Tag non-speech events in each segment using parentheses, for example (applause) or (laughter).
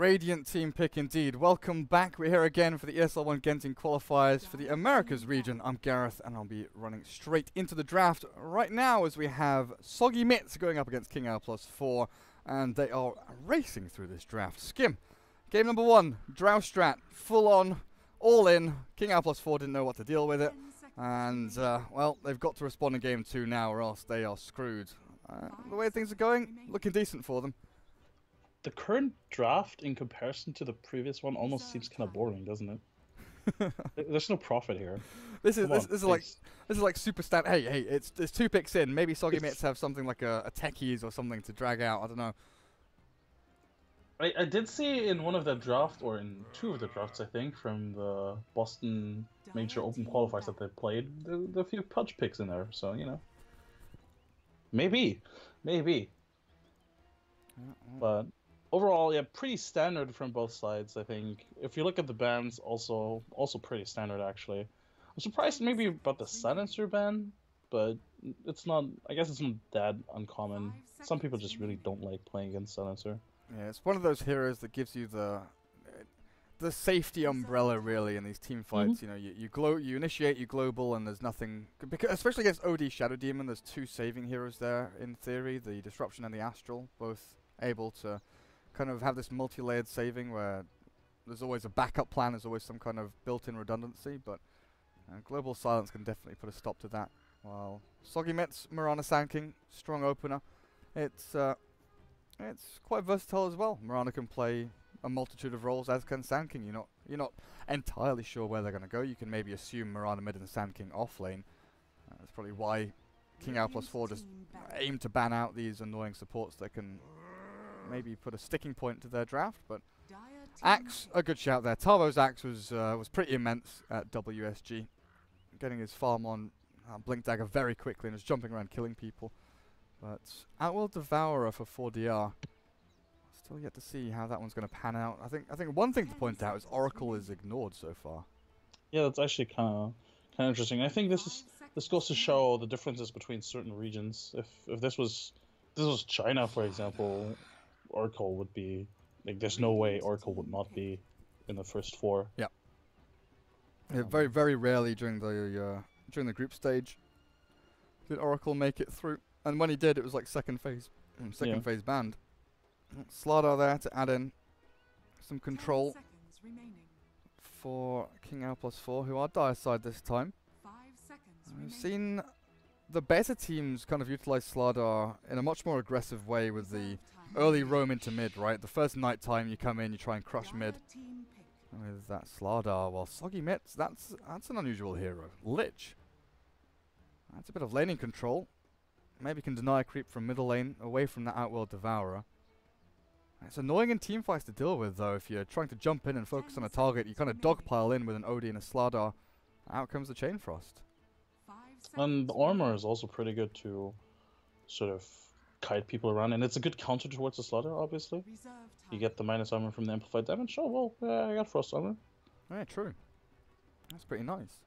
Radiant team pick indeed. Welcome back. We're here again for the ESL One Genting qualifiers for the Americas region. I'm Gareth and I'll be running straight into the draft right now as we have Soggy Mitts going up against Kingao plus four and they are racing through this draft. Skim. Game number one, Drow Strat, full on, all in. Kingao plus four didn't know what to deal with it. And, uh, well, they've got to respond in game two now or else they are screwed. Uh, the way things are going, looking decent for them the current draft in comparison to the previous one almost seems kind of boring, doesn't it? (laughs) There's no profit here. This is this, this is like this is like super stat. Hey, hey, it's there's two picks in. Maybe Soggy Mitts have something like a, a techies or something to drag out. I don't know. I, I did see in one of the draft or in two of the drafts, I think, from the Boston Major Open qualifiers that they played, there, the, the few punch picks in there. So you know, maybe, maybe. But overall, yeah, pretty standard from both sides. I think if you look at the bans, also also pretty standard actually. I'm surprised maybe about the silencer ban, but it's not. I guess it's not that uncommon. Some people just really don't like playing against silencer. Yeah, it's one of those heroes that gives you the the safety umbrella really in these team fights. Mm-hmm. You know, you you glow, you initiate, you global, and there's nothing. Because especially against OD Shadow Demon, there's two saving heroes there in theory: the disruption and the astral, both able to kind of have this multi-layered saving where there's always a backup plan, there's always some kind of built-in redundancy, but uh, Global Silence can definitely put a stop to that. While Soggy Mitts, Mirana Sand strong opener. It's uh, it's quite versatile as well. Mirana can play a multitude of roles, as can Sand King. You're not you're not entirely sure where they're going to go. You can maybe assume Mirana mid and Sand King off lane. Uh, that's probably why Kingao plus four just aim to ban out these annoying supports that can maybe put a sticking point to their draft, but Axe, a good shout there. Tavo's Axe was uh, was pretty immense at WSG, getting his farm on uh, Blink Dagger very quickly and was jumping around killing people. But Outworld Devourer for 4DR. Still yet to see how that one's going to pan out. I think I think one thing to point out is Oracle is ignored so far. Yeah, that's actually kind of kind of interesting. I think this is this goes to show the differences between certain regions. If if this was this was China, for example, Oracle would be like. There's no way Oracle would not be in the first four. Yeah. Yeah, very very rarely during the uh, during the group stage did Oracle make it through, and when he did, it was like second phase, mm, second yeah. phase banned. Slardar there to add in some control for Kingao plus four, who are dire side this time. We've seen the better teams kind of utilize Slardar in a much more aggressive way with the early roam into mid, right? The first night time you come in, you try and crush mid. With that Slardar, well, Soggy Mitts, that's, that's an unusual hero. Lich. That's a bit of laning control. Maybe can deny a creep from middle lane, away from that Outworld Devourer. It's annoying in team fights to deal with, though. If you're trying to jump in and focus on a target, you kind of dogpile in with an Odie and a Slardar. Out comes the Chain Frost. Um, and the armor is also pretty good to sort of kite people around, and it's a good counter towards the Slardar, obviously. You get the minus armor from the amplified damage. Oh, well, yeah, I got frost armor. Yeah, true. That's pretty nice.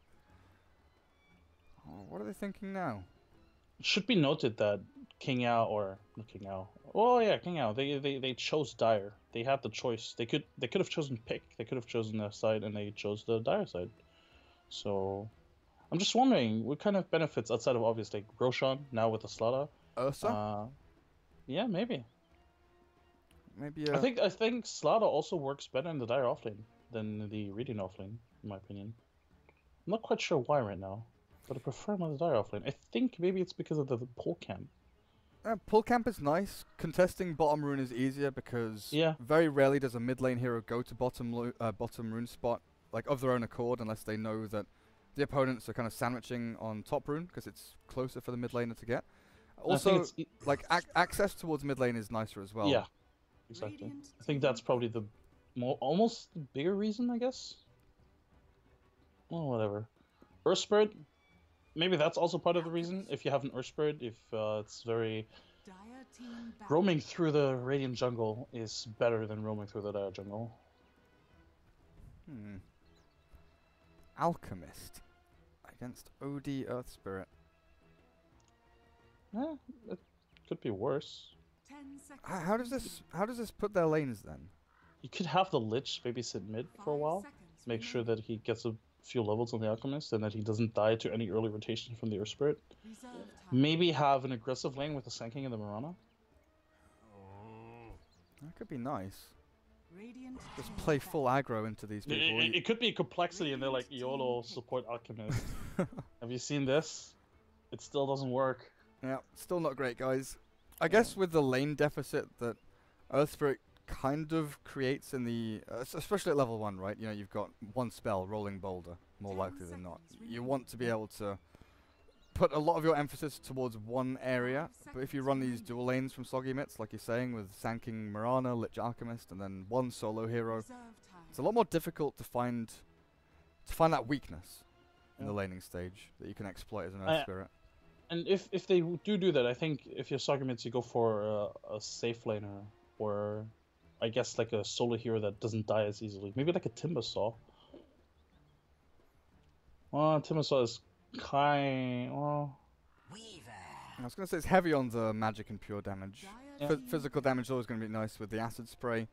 Oh, what are they thinking now? It should be noted that Kingao, or not Kingao, oh yeah, Kingao, they, they, they chose Dire. They had the choice. They could they could have chosen Pick, they could have chosen their side, and they chose the Dire side. So I'm just wondering what kind of benefits outside of obviously Roshan now with the Slardar. Ursa? Uh, yeah, maybe. Maybe. Uh, I think I think Slardar also works better in the Dire offlane than the Radiant offlane, in my opinion. I'm not quite sure why right now, but I prefer him on the Dire offlane. I think maybe it's because of the, the pull camp. Uh, pull camp is nice. Contesting bottom rune is easier because yeah. very rarely does a mid lane hero go to bottom uh, bottom rune spot like of their own accord unless they know that the opponents are kind of sandwiching on top rune because it's closer for the mid laner to get. Also, like ac access towards mid lane is nicer as well. Yeah, exactly. I think that's probably the more almost the bigger reason, I guess. Well, whatever. Earth Spirit, maybe that's also part of the reason. If you have an Earth Spirit, if uh, it's very roaming through the Radiant jungle is better than roaming through the Dire jungle. Hmm. Alchemist against OD Earth Spirit. Eh, it could be worse. How, how does this how does this put their lanes then? You could have the Lich maybe sit mid for a while, make sure that he gets a few levels on the Alchemist and that he doesn't die to any early rotation from the Earth Spirit. Maybe have an aggressive lane with the Sand King and the Mirana. That could be nice. Just play full aggro into these people. It, it, it could be complexity, and they're like YOLO support Alchemist. (laughs) have you seen this? It still doesn't work. Yeah, still not great, guys. I guess with the lane deficit that Earth Spirit kind of creates in the, uh, especially at level one, right? You know, you've got one spell, Rolling Boulder, more likely than not. You want to be able to put a lot of your emphasis towards one area, but if you run these dual lanes from Soggy Mitts, like you're saying, with Sand King Mirana, Lich Alchemist, and then one solo hero, it's a lot more difficult to find to find that weakness in the laning stage that you can exploit as an Earth I- Spirit. And if if they do do that, I think if you're Soggy Mitts, you go for uh, a safe laner or I guess like a solo hero that doesn't die as easily. Maybe like a Timbersaw. Well, Timbersaw is kind. Well, I was going to say it's heavy on the magic and pure damage. Yeah. Phys- physical damage is always going to be nice with the acid spray.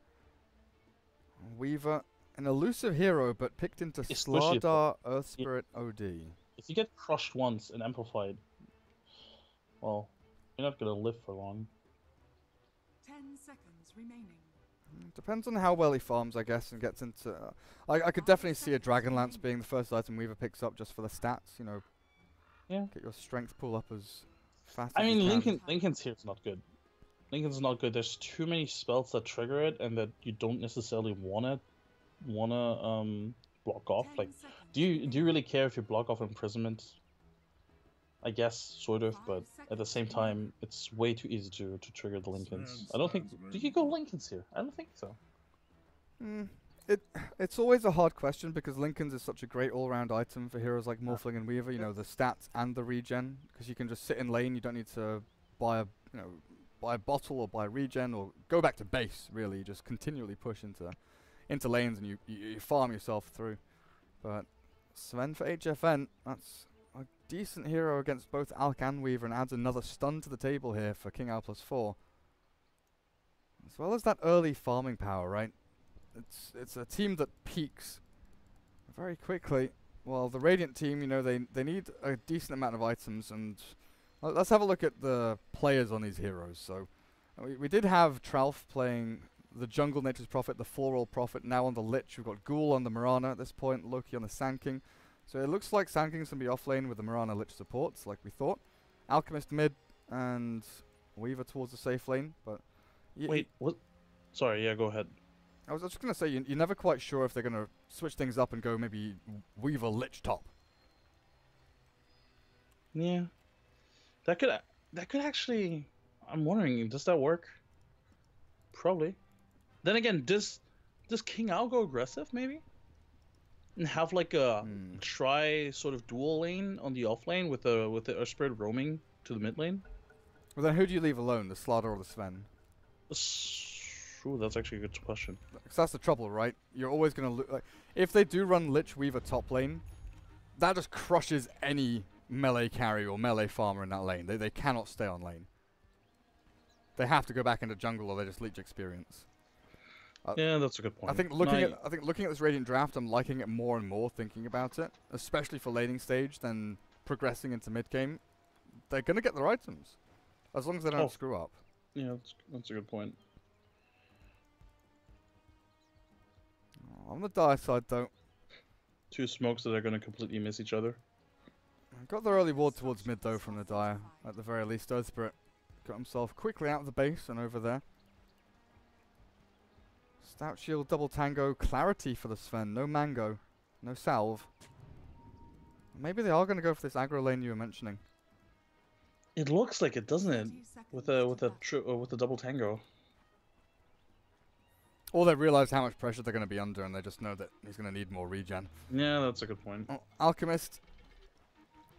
Weaver, an elusive hero, but picked into Especially Slardar Earth Yeah. Spirit OD. if you get crushed once and amplified, well, you're not gonna live for long. Ten seconds remaining. Mm, Depends on how well he farms, I guess, and gets into. Uh, I, I could definitely see a Dragonlance being the first item Weaver picks up just for the stats. You know, Yeah. get your strength pull up as fast. I as you mean, can. Linken Linken's here is not good. Linken's not good. There's too many spells that trigger it, and that you don't necessarily wanna wanna um block off. Like, do you do you really care if you block off imprisonment? I guess sort of, but at the same time, it's way too easy to to trigger the Linkens. I don't think. Do you go Linkens here? I don't think so. Mm, it it's always a hard question because Linken's is such a great all-round item for heroes like Morphling and Weaver. You know the stats and the regen because you can just sit in lane. You don't need to buy a you know buy a bottle or buy regen or go back to base. Really, you just continually push into into lanes and you you, you farm yourself through. But Sven for HFN, that's a decent hero against both Alk and Weaver and adds another stun to the table here for Kingao plus four. As well as that early farming power, right? It's it's a team that peaks very quickly. Well, the Radiant team, you know, they they need a decent amount of items, and let's have a look at the players on these heroes. So, uh, we, we did have Tralf playing the Jungle Nature's Prophet, the Floral Prophet. Now on the Lich, we've got Ghoul on the Mirana at this point, Loki on the Sand King. So it looks like Sand King's gonna be off lane with the Mirana Lich supports, like we thought. Alchemist mid and Weaver towards the safe lane, but Wait, what? Sorry, yeah, go ahead. I was just going to say, you, you're never quite sure if they're going to switch things up and go maybe Weaver Lich top. Yeah, that could that could actually. I'm wondering, does that work? Probably. Then again, does does Kingao go aggressive maybe? And have like a Hmm. try sort of dual lane on the off lane with a with the Earth Spirit roaming to the mid lane? Well, then who do you leave alone, the Slardar or the Sven? S- Ooh, that's actually a good question. Because that's the trouble, right? You're always going to look like if they do run Lich Weaver top lane, that just crushes any melee carry or melee farmer in that lane. They they cannot stay on lane. They have to go back into jungle or they just leech experience. Uh, Yeah, that's a good point. I think looking at I think looking at this Radiant draft, I'm liking it more and more thinking about it, especially for laning stage than progressing into mid game. They're gonna get their items, as long as they don't Oh. screw up. yeah, that's, that's a good point. On the die side, though, Two smokes that are gonna completely miss each other. got the early ward towards mid though from the dire. At the very least, Earth Spirit got himself quickly out of the base and over there. Stout shield, double tango, clarity for the Sven. No mango, no salve. Maybe they are going to go for this aggro lane you were mentioning. It looks like it, doesn't it? With a with a tri- uh, with a double tango. Or they realize how much pressure they're going to be under and they just know that he's going to need more regen. Yeah, that's a good point. Oh, Alchemist.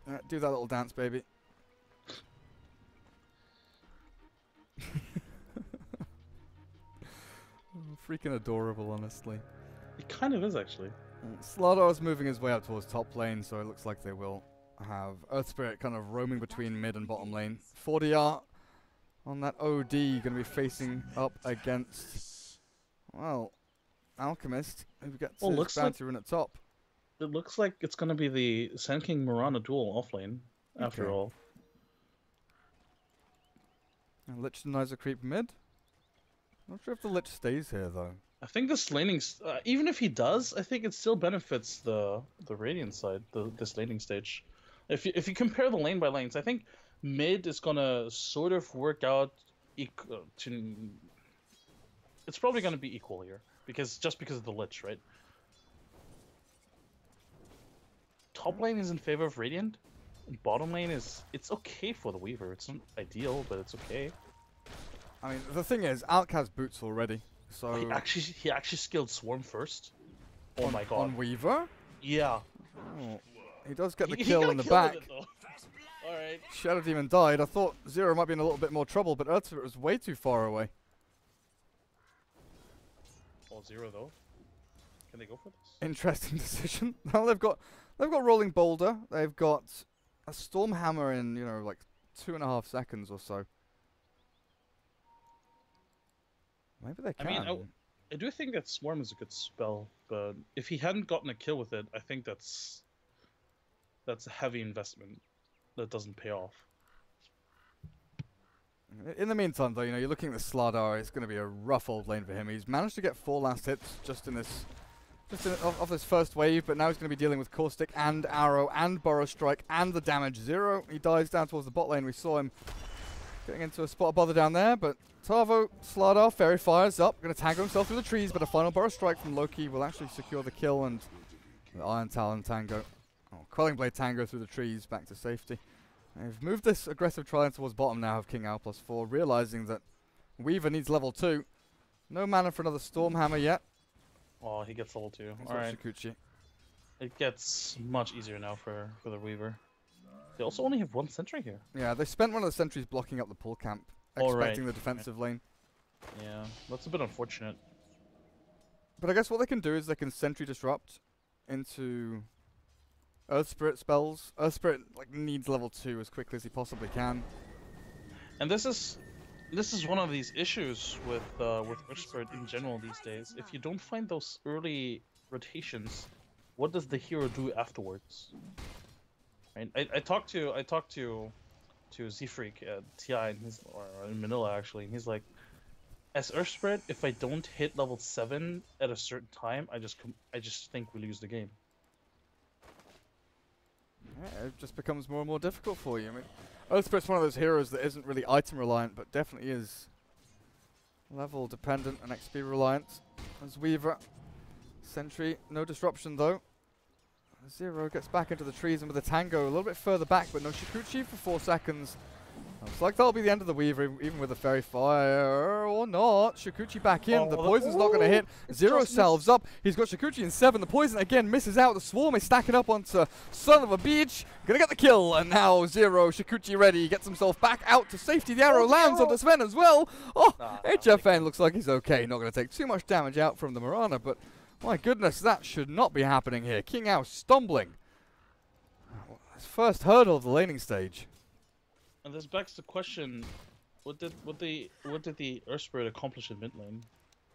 Uh, do that little dance, baby. (laughs) Freaking adorable, honestly. It kind of is actually. Slardar is moving his way up towards top lane, so it looks like they will have Earth Spirit kind of roaming between mid and bottom lane. 40R on that OD, going to be facing up against, well, Alchemist, who gets Well, looks like- bounty rune at top. It looks like it's gonna be the Sand King Mirana duel offlane. After Okay. all, And Lich denies a creep mid. Not sure if the Lich stays here though. I think this laning, uh, even if he does, I think it still benefits the the Radiant side, the this laning stage. If you if you compare the lane by lanes, I think mid is gonna sort of work out uh, to. It's probably gonna be equal here because just because of the Lich, right? Top lane is in favor of Radiant. Bottom lane is it's okay for the Weaver. It's not ideal, but it's okay. I mean, the thing is, Alk has boots already, so He actually he actually skilled Swarm first. Oh on, my god! on Weaver, Yeah. oh, he does get the He- he kill got in the back. with it, though. All right. Shadow Demon died. I thought Zero might be in a little bit more trouble, but Earth was way too far away. All zero though. Can they go for this? Interesting (laughs) decision. (laughs) well, they've got they've got Rolling Boulder. They've got a Storm Hammer in you know like two and a half seconds or so. Maybe they can. I mean, I- I do think that Swarm is a good spell, but if he hadn't gotten a kill with it, I think that's that's a heavy investment that doesn't pay off. In the meantime, though, you know, you're looking at the Slardar. It's going to be a rough old lane for him. He's managed to get four last hits just in this, just in, of, of this first wave. But now he's going to be dealing with Caustic and Arrow and Burrow Strike and the damage zero. He dives down towards the bot lane. We saw him getting into a spot of bother down there. But Tavo, Slardar, Fairy fires up, going to tango himself through the trees. But a final Burrow Strike from Loki will actually secure the kill and the Iron Talon Tango, oh, Quelling Blade Tango through the trees back to safety. They've moved this aggressive trial towards bottom now of Kingao plus 4, realizing that Weaver needs level 2. No mana for another Stormhammer yet. Oh, he gets level two. He's All got right, Shukuchi. it gets much easier now for for the Weaver. They also only have one sentry here. Yeah, they spent one of the sentries blocking up the pull camp, oh, right, expecting the defensive lane. Yeah, that's a bit unfortunate. But I guess what they can do is they can sentry disrupt into Earth Spirit spells. Earth Spirit like needs level 2 as quickly as he possibly can. And this is this is one of these issues with uh, with Witch Spirit in general these days. If you don't find those early rotations, what does the hero do afterwards? I, I talked to I talked to to Z-Freak at TI and he's or in Manila actually, and he's like, as Earth Spirit, if I don't hit level seven at a certain time, I just I just think we lose the game. Yeah, it just becomes more and more difficult for you. I mean, Spirit's one of those heroes that isn't really item reliant, but definitely is level dependent and XP reliant. As Weaver, Sentry, no disruption though. Zero gets back into the trees and with the Tango a little bit further back, but no Shukuchi for four seconds. Looks like that'll be the end of the Weaver, even with the Faerie Fire or not. Shukuchi back in. the Oh, the- poison's not going to hit. Zero salves up. He's got Shukuchi in seven. The poison again misses out. The swarm is stacking up onto Son of a Beach. Gonna get the kill. And now Zero, Shukuchi ready. Gets himself back out to safety. The arrow Oh, the lands arrow. onto Sven as well. Oh, Ah, HFN looks like he's okay. Not gonna take too much damage out from the Mirana, but my goodness, that should not be happening here. Kingao stumbling. His first hurdle of the laning stage. And this begs the question: What did what the what did the Earth Spirit accomplish in mid lane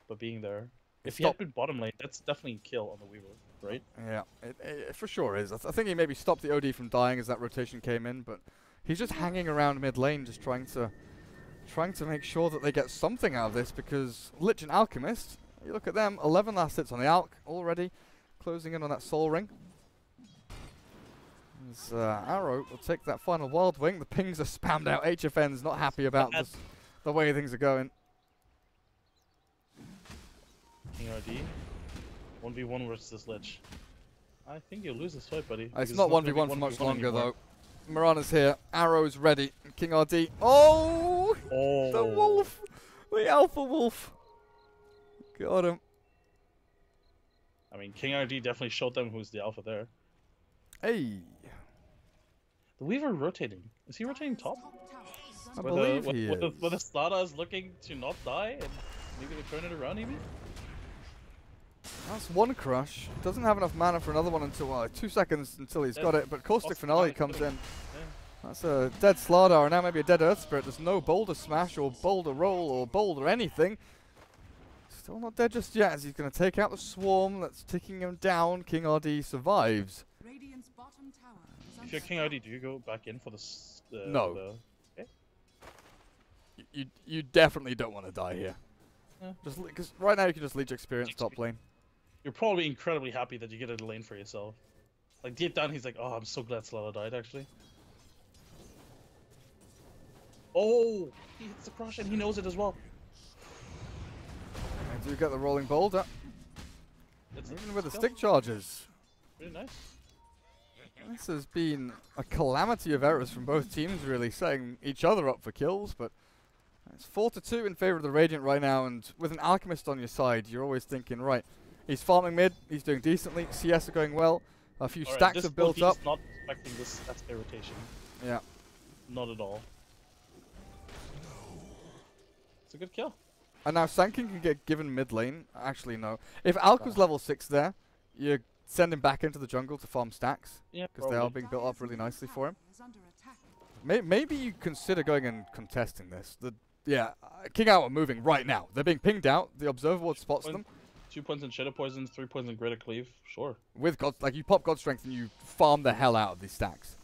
by being there? If he had Stop- been bottom lane, that's definitely a kill on the Weaver, right? Yeah, it, it for sure is. I, th- I think he maybe stopped the OD from dying as that rotation came in, but he's just hanging around mid lane, just trying to trying to make sure that they get something out of this because Lich and Alchemist, you look at them, 11 last hits on the Alch already, closing in on that Soul Ring. As uh, Arrow will take that final Wild Wing. The pings are spammed out. HFN's not happy about this, the way things are going. King RD, one v one versus this Lich. I think you'll lose this fight, buddy. Uh, it's because not gonna 1v1 for much 1v1 longer, anymore. though. Mirana's here. Arrow's ready. King RD. Oh! (laughs) Oh, The wolf! The alpha wolf! Got him. I mean, King RD definitely showed them who's the alpha there. Hey! The Weaver rotating. Is he rotating top? I Where believe the, he the, is. the Slardar is looking to not die and maybe they turn it around, even? That's one crush. Doesn't have enough mana for another one until uh, two seconds until he's Yeah. got it. But Caustic Finale comes in. That's a dead Slardar, and now maybe a dead Earth Spirit. There's no Boulder Smash or Boulder Roll or Boulder anything. Still not dead just yet, as he's going to take out the swarm that's ticking him down. King RD survives. If you're King. ID, do you go back in for the? No. The, You you definitely don't want to die here. Yeah. Just because right now you can just leech experience top lane. you're probably incredibly happy that you get a lane for yourself. Like deep down, he's like, "Oh, I'm so glad Slardar died." Actually. Oh, he hits the crush and he knows it as well. And do get the rolling boulder, It's even with the stick charges. Really nice. This has been a calamity of errors from both teams, really setting each other up for kills. But it's four to two in favor of the Radiant right now, and with an Alchemist on your side, you're always thinking, right, he's farming mid, he's doing decently, CS are going well, a few Alright, stacks this have built up. Not expecting this. That's irritation. Yeah, Not at all. It's a good kill. and now Sand King can get given mid lane. Actually, no. If Alk was ah. level six there, you send him back into the jungle to farm stacks Yeah, because they are being built up really nicely for him. tower is under attack. May- maybe you consider going and contesting this. The yeah, uh, King Out are moving right now. They're being pinged out. The observer ward spots Point- them Two points in Shadow Poison, three points in Greater Cleave. Sure. with God. Like you pop God Strength and you farm the hell out of these stacks.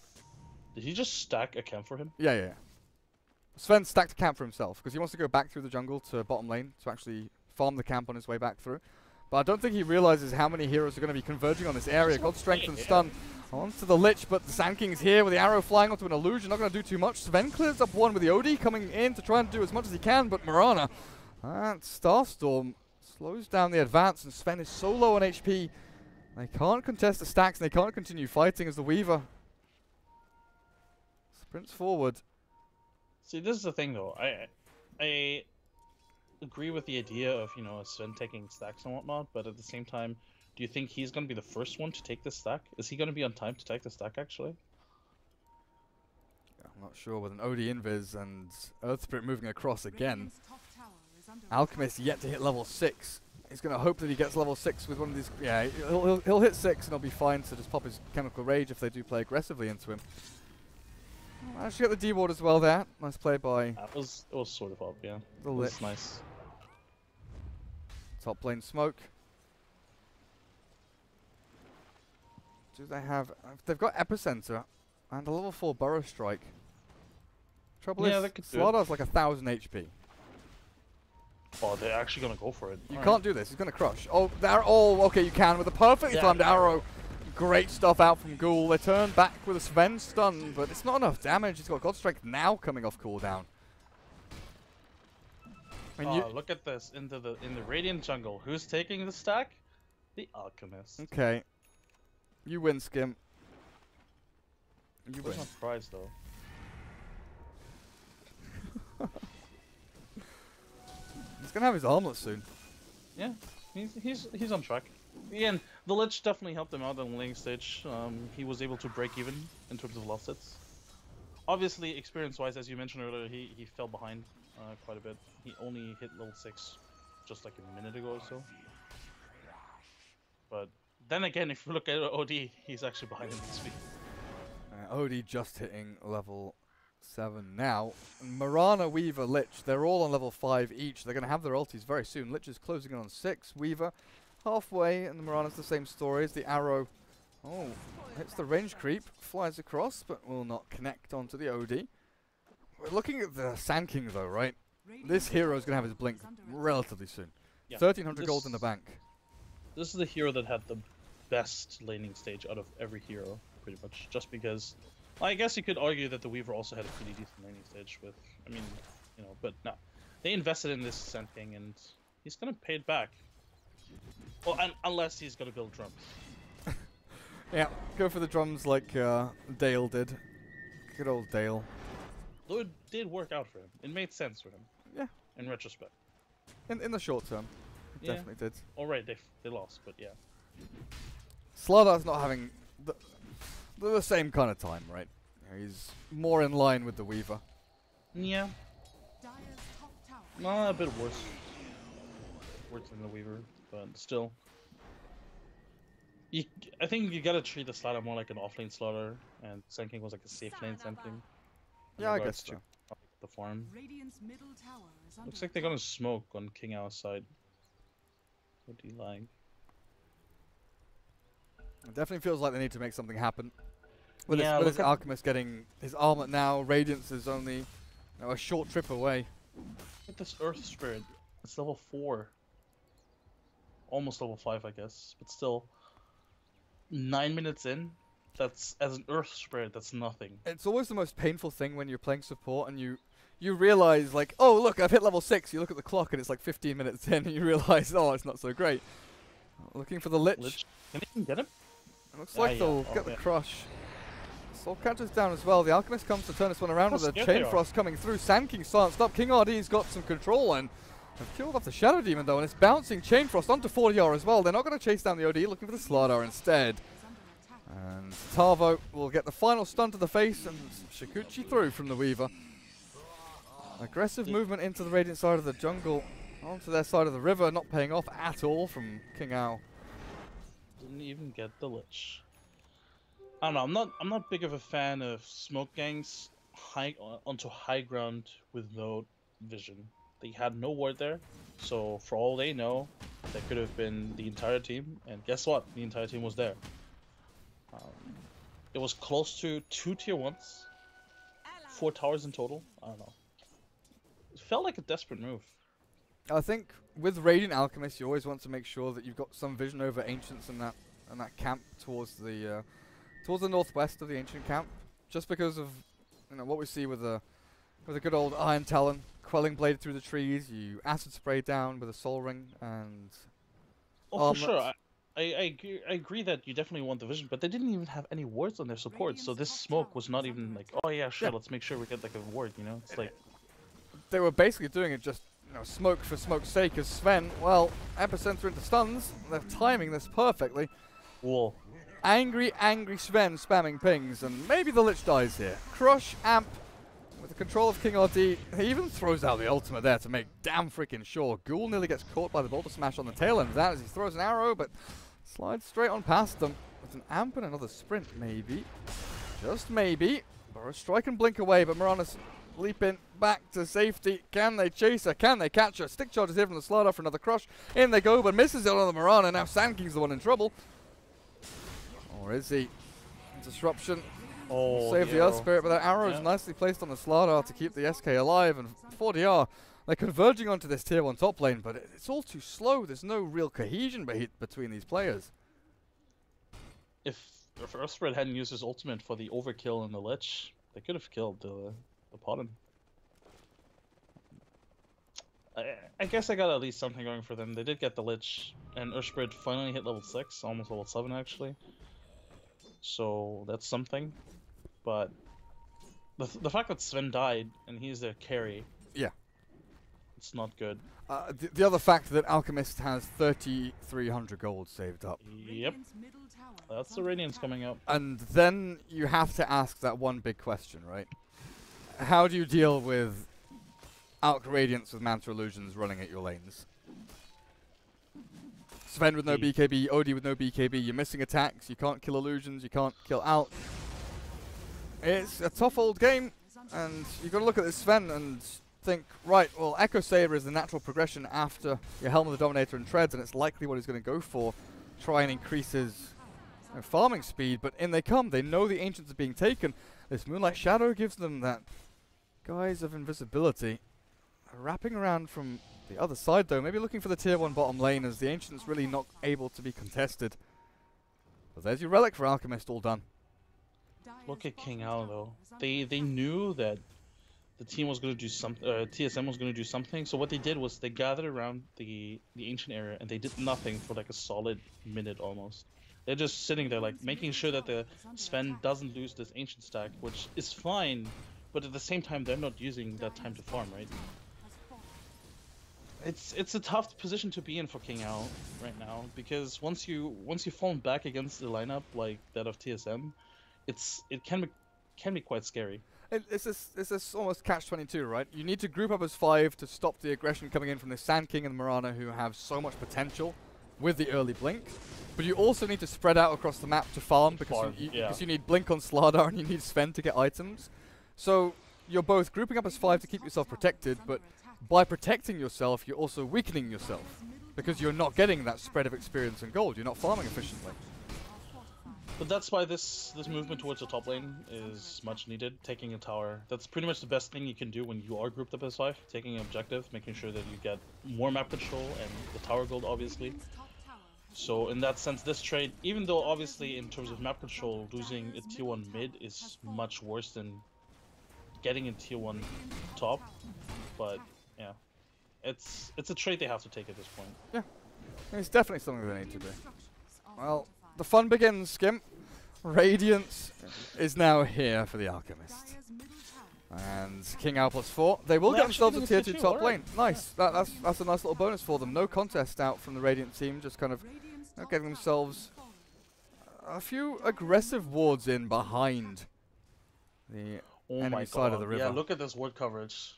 Did he just stack a camp for him? Yeah, yeah. yeah. Sven stacked a camp for himself because he wants to go back through the jungle to bottom lane to actually farm the camp on his way back through. But I don't think he realizes how many heroes are going to be converging on this area. God Strength and Stun onto the Lich, but the Sand King's here with the arrow flying onto an illusion. Not going to do too much. Sven clears up one with the OD coming in to try and do as much as he can, but Mirana and Starstorm slows down the advance, and Sven is so low on HP. They can't contest the stacks, and they can't continue fighting as the Weaver sprints forward. See, this is the thing though. I I agree with the idea of you know Sven taking stacks and whatnot, but at the same time, do you think he's going to be the first one to take this stack? Is he going to be on time to take the stack actually? I'm not sure with an OD invis and Earth Spirit moving across again. Radiant's top tower is under Alchemist yet to hit level 6. He's going to hope that he gets level 6 with one of these. Yeah, he'll, he'll, he'll hit 6 and he'll be fine to just pop his Chemical Rage if they do play aggressively into him. Managed to get the D ward as well there. Nice play by That was it was sort of up, yeah. the It was nice. Top lane smoke. Do they have. uh, They've got Epicenter and a level 4 Burrow Strike. Trouble Yeah, they is, could do it. Like a 1000 HP. Oh, they're actually going to go for it. You Alright. can't do this. He's going to crush. Oh, they're all... okay, you can with a perfectly Yeah. timed arrow. Great stuff out from Ghoul. They turn back with a Sven stun, but it's not enough damage. He's got God Strength now coming off cooldown. I mean, you, Oh, look at this into the in the Radiant jungle. Who's taking the stack? The Alchemist. okay. You win, Skim. You Where's win. my prize though? (laughs) He's going to have his armlet soon. Yeah, he's he's he's on track. Again, the Lich definitely helped him out in the laning stage. Um, he was able to break even in terms of lost hits. Obviously, experience-wise, as you mentioned earlier, he, he fell behind uh, quite a bit. He only hit level 6 just like a minute ago or so. But then again, if you look at OD, he's actually behind in XP. Uh, Odie just hitting level 7 now. Mirana, Weaver, Lich, they're all on level 5 each. They're going to have their ultis very soon. Lich is closing in on 6. Weaver halfway, and Mirana's the same story as the arrow. Oh, hits the range creep, flies across, but will not connect onto the OD. We're looking at the Sand King though, right? This hero is going to have his blink is under attack. relatively soon. Yeah, 1300 gold in the bank. This is the hero that had the best laning stage out of every hero, pretty much. Just because, I guess you could argue that the Weaver also had a pretty decent laning stage with, I mean, you know, but no, they invested in this Sand King and he's gonna pay it back. Well, un- unless he's gonna build drums. (laughs) Yeah, go for the drums like uh, Dale did. Good old Dale. It did work out for him. It made sense for him. Yeah. In retrospect. In, in the short term, it Yeah. definitely did. All right, they f- they lost, but yeah. Slardar's not having the, the, the same kind of time, right? You know, he's more in line with the Weaver. Yeah, Dire's top tower no, a bit worse. Worse than the Weaver, but still. You, I think you gotta treat the Slardar more like an offlane Slaughter, and Sand King was like a safe lane Sand King. In Yeah, I guess to, so. The farm. Middle tower is under Looks like they're gonna smoke on King Hour's side. OD lag. It definitely feels like they need to make something happen. With, Yeah, his, with his Alchemist getting his armor now, Radiance is only you know, a short trip away. Look at this Earth Spirit. It's level 4. Almost level 5, I guess. But still. 9 minutes in, that's, as an Earth Spirit, that's nothing. It's always the most painful thing when you're playing support and you you realize like, oh look, I've hit level six. You look at the clock and it's like 15 minutes in, and you (laughs) realize, oh, it's not so great. Looking for the lich. Lich. Can they even get him? It looks Ah, like yeah. they'll Oh, get the yeah. crush. Soul Catcher's down as well. The Alchemist comes to turn this one around How with a Chain. Frost coming through. Sand King can't stop. King RD's got some control and have killed off the Shadow Demon though, and it's bouncing Chain Frost onto 40R as well. They're not going to chase down the OD, looking for the Slardar instead. And Tavo will get the final stun to the face and Shukuchi through from the Weaver. Aggressive movement into the Radiant side of the jungle, onto their side of the river, not paying off at all from Kingao. Didn't even get the Lich. I don't know. I'm not. I'm not big of a fan of smoke gangs high onto high ground with no vision. They had no ward there, so for all they know, that could have been the entire team. And guess what? The entire team was there. Um, it was close to two tier ones, four towers in total. I don't know. It felt like a desperate move. I think with Radiant Alchemist, you always want to make sure that you've got some vision over Ancients and that and that camp towards the uh, towards the northwest of the Ancient camp, just because of you know what we see with the with a good old Iron Talon, quelling blade through the trees. You acid spray down with a Soul Ring, and Oh, for sure. I, I, I, agree, I agree that you definitely want the vision, but they didn't even have any wards on their support, so this smoke was not even like, oh yeah, sure, Yeah. let's make sure we get like a ward, you know? It's like, they were basically doing it just you know smoke for smoke's sake. As Sven, well, epicenter into stuns. They're timing this perfectly. wool. Angry, angry Sven spamming pings, and maybe the Lich dies here. Crush, Amp, the control of King RD, he even throws out the ultimate there to make damn freaking sure. Ghoul nearly gets caught by the Boulder Smash on the tail end of that as he throws an arrow, but slides straight on past them. With an Amp and another sprint, maybe. Just maybe. Burrow strike and blink away, but Mirana's leaping back to safety. Can they chase her? Can they catch her? Stick charges here from the Slardar for another crush. In they go, but misses it on the Mirana. Now Sand King's the one in trouble. Or is he? Disruption. Oh, Save the, arrow. Earth Spirit, but that arrow is Yeah. nicely placed on the Slardar to keep the SK alive. And 4DR, they're converging onto this tier 1 top lane, but it's all too slow. There's no real cohesion behi- between these players. If, if Spirit hadn't used his ultimate for the overkill and the Lich, they could have killed the, the Podden. I, I guess I got at least something going for them. They did get the Lich, and Earth Spirit finally hit level 6, almost level 7 actually. So that's something. But the, the fact that Sven died and he's their carry. Yeah. It's not good. Uh, the, the other fact that Alchemist has 3,300 gold saved up. Yep. Radiant's middle tower That's the Radiance coming up. And then you have to ask that one big question, right? How do you deal with Alch Radiance with Manta Illusions running at your lanes? Sven with no BKB, Odie with no BKB, you're missing attacks, you can't kill illusions, you can't kill Alch. It's a tough old game, and you've got to look at this Sven and think, right, well, Echo Saber is the natural progression after your Helm of the Dominator and Treads, and it's likely what he's going to go for. Try and increase his you know, farming speed, but in they come. They know the Ancients are being taken. This Moonlight Shadow gives them that guise of invisibility. Wrapping around from the other side, though, maybe looking for the tier 1 bottom lane as the Ancients really not able to be contested. But there's your Relic for Alchemist all done. Look at King tower though. They they knew that the team was going to do something. Uh, TSM was going to do something. So what they did was they gathered around the the ancient area and they did nothing for like a solid minute almost. They're just sitting there like making sure that the Sven doesn't lose this ancient stack, which is fine. But at the same time, they're not using that time to farm, right? It's it's a tough position to be in for Kingao right now because once you once you've fallen back against the lineup like that of TSM, it's it can be can be quite scary. It, it's this, it's this almost catch-22, right? You need to group up as five to stop the aggression coming in from the Sand King and the Mirana, who have so much potential with the early blink. But you also need to spread out across the map to farm because Farm, you, you, yeah. because you need blink on Slardar and you need Sven to get items. So you're both grouping up as five to keep yourself protected, but by protecting yourself, you're also weakening yourself. Because you're not getting that spread of experience and gold. You're not farming efficiently. But that's why this this movement towards the top lane is much needed. Taking a tower. That's pretty much the best thing you can do when you are grouped up as five. Taking an objective, making sure that you get more map control and the tower gold, obviously. So in that sense, this trade, even though obviously in terms of map control, losing a tier one mid is much worse than getting a tier one top, but yeah, it's it's a trade they have to take at this point. Yeah, it's definitely something they need to do. Well, the fun begins, Skimp. Radiance is now here for the Alchemist. And Kingao plus four. They will get themselves a tier two top lane. Nice. That, that's that's a nice little bonus for them. No contest out from the Radiant team. Just kind of uh, getting themselves a few aggressive wards in behind the. Oh Enemy side god! of the river. Yeah, look at this word coverage.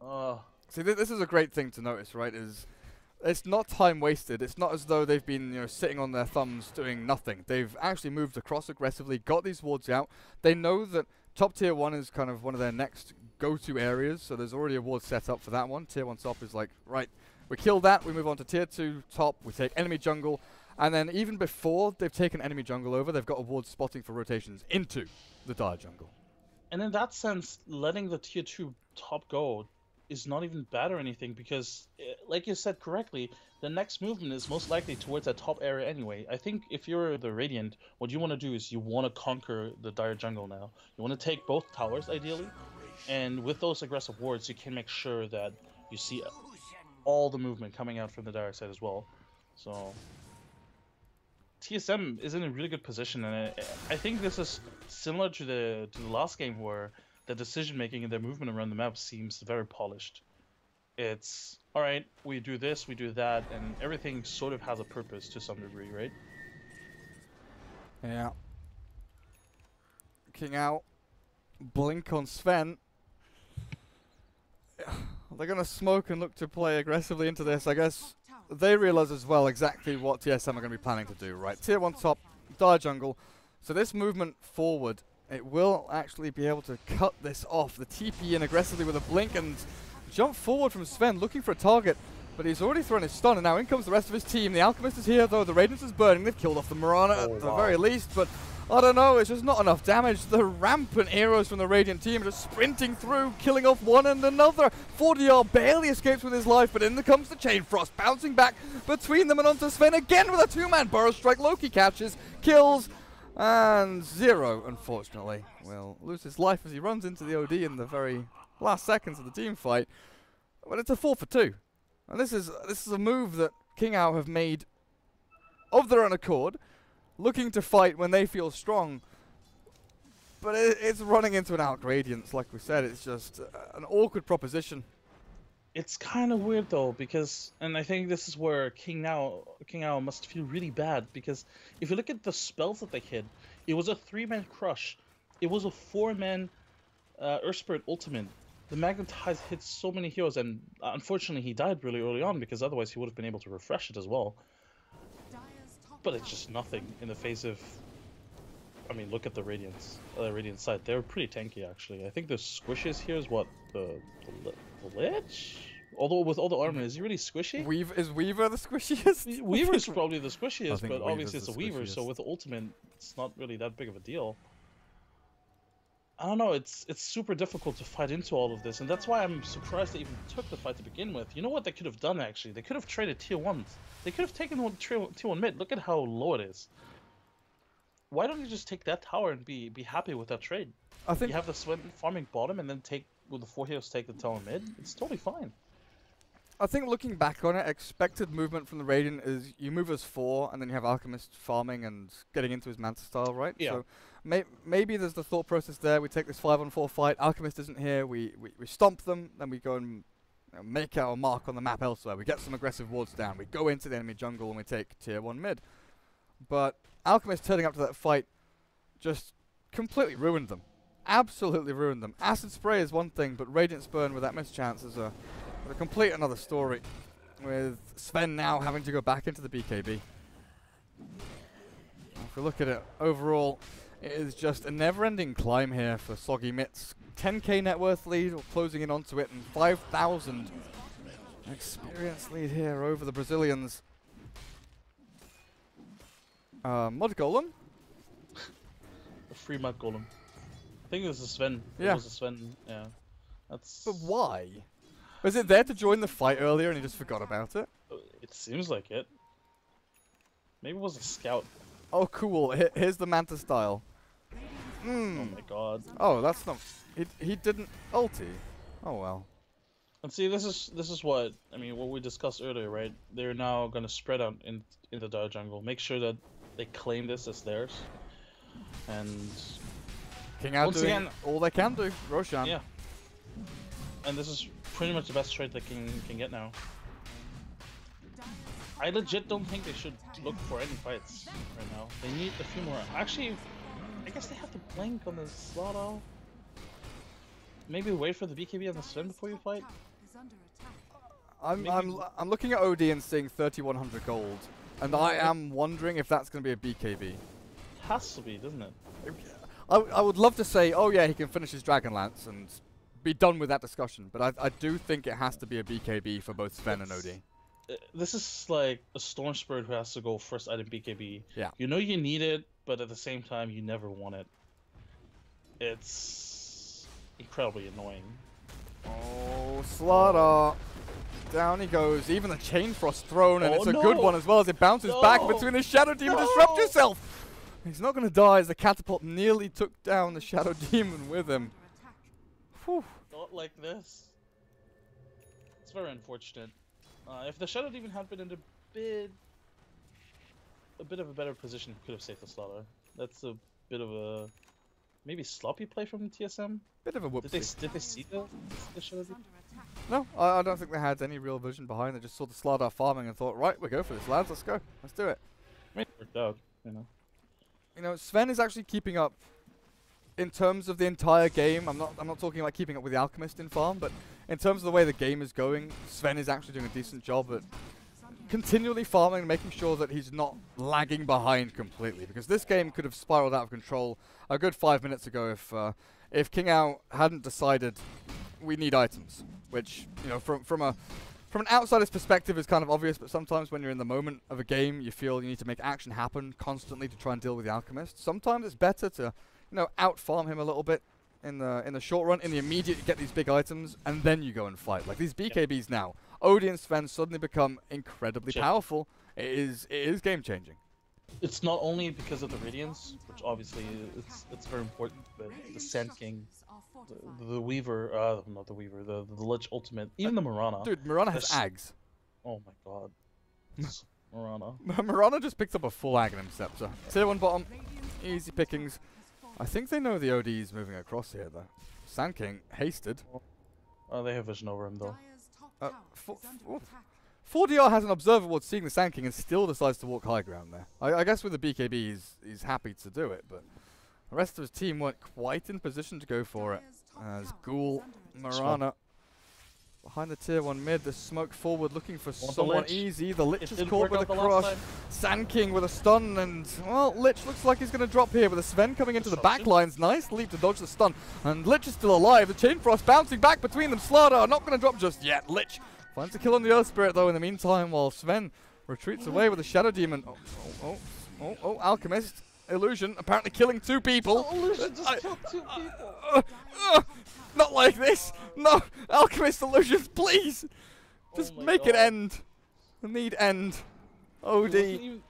Uh, See, th- this is a great thing to notice, right? Is it's not time wasted. It's not as though they've been, you know, sitting on their thumbs doing nothing. They've actually moved across aggressively, got these wards out. They know that top tier one is kind of one of their next go-to areas, so there's already a ward set up for that one. Tier one top is like, right, we kill that, we move on to tier two top, we take enemy jungle, and then even before they've taken enemy jungle over, they've got a ward spotting for rotations into the dire jungle. and in that sense, letting the tier two top go is not even bad or anything because, eh, like you said correctly, the next movement is most likely towards that top area anyway. I think if you're the Radiant, what you want to do is you want to conquer the Dire Jungle now. You want to take both towers ideally, and with those aggressive wards, you can make sure that you see all the movement coming out from the Dire side as well. So. TSM is in a really good position, and I, I think this is similar to the to the last game where the decision making and their movement around the map seems very polished. It's all right. We do this, we do that, and everything sort of has a purpose to some degree, right? Yeah. King out. Blink on Sven. (sighs) They're to smoke and look to play aggressively into this. I guess they realize as well exactly what TSM are to be planning to do, right? Tier 1 top, dire jungle. So this movement forward, it will actually be able to cut this off. The TP in aggressively with a blink and jump forward from Sven, looking for a target. But he's already thrown his stun, and now in comes the rest of his team. The Alchemist is here, though. The Radiance is burning. They've killed off the Mirana Oh, at the wow. very least, but I don't know. It's just not enough damage. The rampant heroes from the Radiant team are just sprinting through, killing off one and another. 40R barely escapes with his life, but in comes the Chain Frost, bouncing back between them and onto Sven again with a two-man Burrow Strike. Loki catches, kills, and Zero, unfortunately, will lose his life as he runs into the OD in the very last seconds of the team fight. But it's a four for two. And this is this is a move that King have made of their own accord, looking to fight when they feel strong. But it, it's running into an out outgradience, like we said. It's just uh, an awkward proposition. It's kind of weird though because, and I think this is where King now Kingao must feel really bad because if you look at the spells that they hit, it was a three-man crush, it was a four-man uh, Earth Spirit ultimate. The Magnetize hit so many heroes, and unfortunately he died really early on because otherwise he would have been able to refresh it as well. But it's just nothing in the face of. I mean, look at the Radiance. Uh, Radiant side. They're pretty tanky, actually. I think the squishiest here is what the the, the Lich. Although with all the armor, is he really squishy? Weaver is Weaver the squishiest? (laughs) We- Weaver's probably the squishiest, think but obviously it's a Weaver, so with the ultimate, it's not really that big of a deal. I don't know. It's it's super difficult to fight into all of this, and that's why I'm surprised they even took the fight to begin with. You know what they could have done actually? They could have traded tier ones. They could have taken one tier, tier one mid. Look at how low it is. Why don't you just take that tower and be be happy with that trade? I think You have the Sven farming bottom, and then take with the four heroes take the tower mid. It's totally fine. I think looking back on it, expected movement from the Radiant is you move as four, and then you have Alchemist farming and getting into his Manta style, right? Yeah. So may- maybe there's the thought process there. We take this five on four fight. Alchemist isn't here. We we, we stomp them, then we go and you know, make our mark on the map elsewhere. We get some aggressive wards down. We go into the enemy jungle and we take tier one mid. But Alchemist turning up to that fight just completely ruined them. Absolutely ruined them. Acid spray is one thing, but Radiant Spurn with that mischance is a, a complete another story. With Sven now having to go back into the BKB. If we look at it overall, it is just a never-ending climb here for Soggy Mitts. 10k net worth lead, closing in onto it, and 5,000 Experience lead here over the Brazilians. Uh, Mud Golem. A free mud golem. I think this is Sven. It was a Sven. Yeah. That's. But why? Was it there to join the fight earlier and he just forgot about it? It seems like it. Maybe it was a scout. Oh, cool. He- here's the Manta style. Oh Hmm. my god. Oh, that's not. He, he didn't ulti. Oh, well. And see, this is this is what I mean. What we discussed earlier, right? They're now gonna spread out in in the Dire Jungle. Make sure that they claim this as theirs. And Kingao Once doing again- all they can do. Roshan. yeah. And this is pretty much the best trade they can can get now. I legit don't think they should look for any fights right now. They need a few more. Actually, I guess they have to blink on the Slardar. Maybe wait for the BKB and the Sven before you fight. Is under attack. I'm, Maybe- I'm, l- I'm looking at OD and seeing 3100 gold. And I am wondering if that's going to be a BKB. Has to be, doesn't it? I, I would love to say, oh yeah, he can finish his Dragonlance and be done with that discussion. But I, I do think it has to be a BKB for both Sven and OD. Uh, This is like a Storm Spirit who has to go first item BKB. Yeah. You know you need it, but at the same time you never want it. It's incredibly annoying. Oh, Slardar. Down he goes. Even the Chain Frost thrown, and Oh, it's a good one as well as it bounces back between the Shadow Demon. Disrupt yourself! He's not going to die as the catapult nearly took down the Shadow (laughs) Demon with him. Under. Whew. Not like this. It's very unfortunate. Uh, if the Shadow Demon had been in a bit, a bit of a better position, he could have saved the Slardar. That's a bit of a maybe sloppy play from TSM. Bit of a Did they did they see the, the Shadow Demon? No, I, I don't think they had any real vision behind. They just saw the Slardar farming and thought, right, we go for this, lads. Let's go. Let's do it. I mean, it worked out, you know. You know, Sven is actually keeping up in terms of the entire game. I'm not I'm not talking about keeping up with the Alchemist in farm, but in terms of the way the game is going, Sven is actually doing a decent job at continually farming and making sure that he's not lagging behind completely. Because this game could have spiraled out of control a good five minutes ago if uh, if Kingao hadn't decided we need items, which you know from from a from an outsider's perspective is kind of obvious, but sometimes when you're in the moment of a game, you feel you need to make action happen constantly to try and deal with the alchemist. Sometimes it's better to, you know, out farm him a little bit in the in the short run. In the immediate, you get these big items, and then you go and fight. Like these BKBs now, Odin and Sven suddenly become incredibly powerful. It is it is game changing. It's not only because of the Radiance, which obviously it's it's very important, but the Sand King, the, the Weaver, uh, not the Weaver, the the Lich Ultimate, even the Mirana. Dude, Mirana has That's- Ags. Oh my god. (laughs) Mirana. (laughs) Mirana just picked up a full Aghanim Scepter. Tier 1 bottom, easy pickings. I think they know the OD is moving across here though. Sand King, hasted. Oh, they have vision over him though. Dire's top Uh, tower fo- is under fo- attack. 4DR has an observer ward seeing the Sand King and still decides to walk high ground there. I, I guess with the BKB he's, he's happy to do it, but the rest of his team weren't quite in position to go for it. As Ghoul, is under attack. Mirana behind the tier 1 mid, the smoke forward looking for the someone Lich. easy. The Lich It is caught with a the crush. Sand King with a stun, and well, Lich looks like he's going to drop here with a Sven coming into the back lines. Nice leap to dodge the stun, and Lich is still alive. The Chain Frost bouncing back between them. Slardar not going to drop just yet. Lich finds a kill on the Earth Spirit though. In the meantime, while Sven retreats away with the Shadow Demon. Oh, oh, oh, oh, oh Alchemist illusion apparently killing two people. Illusion just I- killed two people. Uh, uh, not like this. No, Alchemist illusions, please. Just Oh my make it end. I need end. OD. even-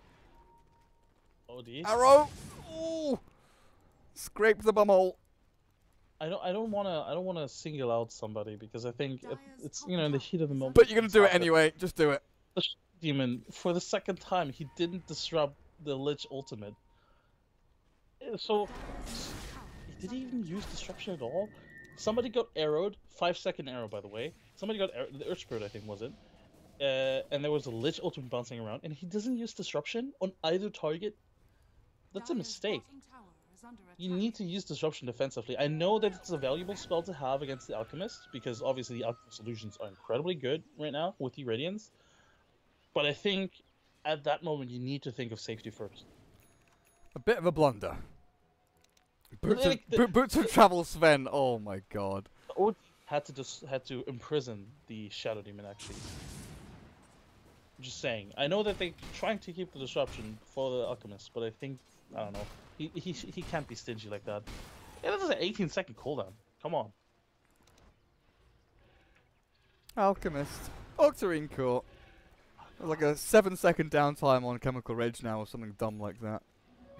OD. Arrow. Ooh. Scrape the bumhole. I don't. I don't want to. I don't want to single out somebody because I think it, it's you know in the heat of the moment. But you're gonna do it anyway. Just do it. The demon for the second time he didn't disrupt the Lich ultimate. Uh, So did he even use disruption at all? Somebody got arrowed, five second arrow by the way. Somebody got ar- the Earth Spirit I think was it, uh, and there was a Lich ultimate bouncing around, and he doesn't use disruption on either target. That's a mistake. Bottom tower is under You need to use disruption defensively. I know that it's a valuable spell to have against the alchemist because obviously the alchemist solutions are incredibly good right now with the radiance. But I think at that moment you need to think of safety first. A bit of a blunder. Boots of, Like the- bo- boots of travel, Sven. Oh my god. Or had to just had to imprison the Shadow Demon actually. Just saying. I know that they're trying to keep the disruption for the Alchemist, but I think I don't know. He he he can't be stingy like that. Yeah, this is an 18 second cooldown. Come on. Alchemist. Octarine Core. There's like a seven second downtime on Chemical Rage now or something dumb like that.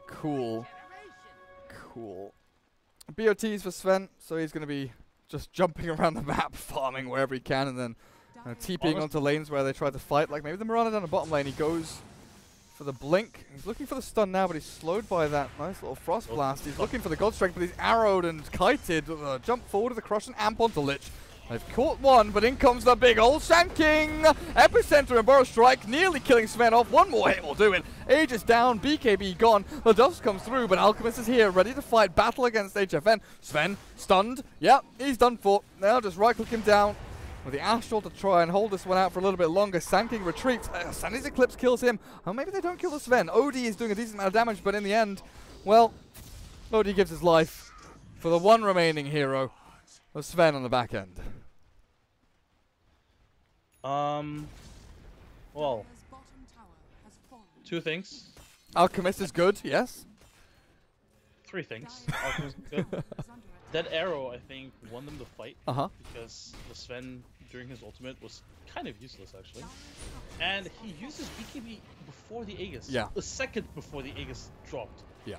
Cool. Cool. BOTs for Sven, so he's going to be just jumping (laughs) around the map, farming wherever he can, and then uh, Dire's TPing Honest- onto lanes where they try to fight. Like maybe the Mirana down the bottom lane, he goes for the blink. He's looking for the stun now, but he's slowed by that nice little frost Oh. blast. He's looking for the God Strike, but he's arrowed and kited. Uh, jump forward to the crush and amp onto Lich. They've caught one, but in comes the big old Sand King! Epicenter and Burrow Strike, nearly killing Sven off. One more hit will do it. Aegis down, BKB gone. The dust comes through, but Alchemist is here, ready to fight battle against HFN. Sven, stunned. Yep, he's done for. Now just right click him down with the Astral to try and hold this one out for a little bit longer. Sand King retreats. Uh, Sandy's Eclipse kills him. Oh, maybe they don't kill the Sven. Odie is doing a decent amount of damage, but in the end, well, Odie gives his life for the one remaining hero of Sven on the back end. Um. Well, Dire's bottom tower has fallen. two things, Alchemist is good, yes. three things. Alchemist is good. Is under attack. that arrow, I think, won them the fight Uh huh. because the Sven during his ultimate was kind of useless actually, and he uses BKB before the Aegis. Yeah. A second before the Aegis dropped. Yeah.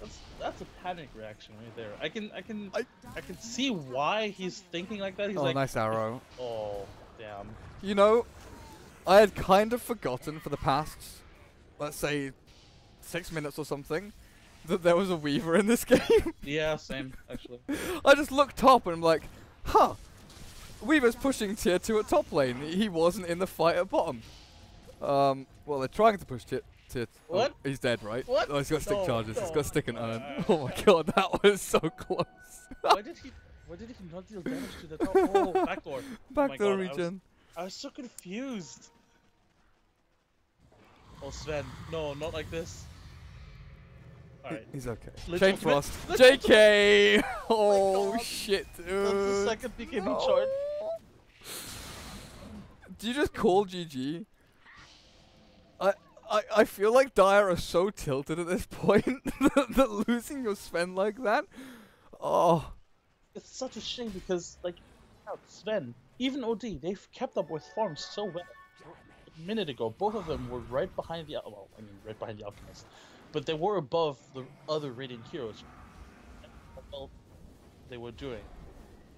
That's that's a panic reaction right there. I can I can I- I, can see why he's thinking like that. He's like, Oh, like, nice arrow. oh damn. You know, I had kind of forgotten for the past, let's say, six minutes or something, that there was a Weaver in this (laughs) game. Yeah, same actually. I just looked up and I'm like, huh, Weaver's pushing tier 2 at top lane. He wasn't in the fight at bottom. Um, well, they're trying to push tier, tier oh, What? he's dead, right? What? Oh, he's got stick No, charges. He's no. got stick and urn. (laughs) Oh my god, that was so close. why did he why did he not deal damage to the top? Oh, (laughs) backdoor. Back my to the I was- region. I was so confused. Oh Sven, no, not like this. He- Alright. He's okay. Lich Chain ultimate. Frost. JK! (laughs) Oh, oh God. shit, That's the second BKB No. charge. Do you just call GG? I, I I feel like Dire are so tilted at this (laughs) point (laughs) that, that losing your Sven like that. Oh, It's such a shame because like Sven, even OD, they've kept up with farms so well. A minute ago, both of them were right behind the well, I mean right behind the Alchemist. But they were above the other Radiant heroes. Well they were doing.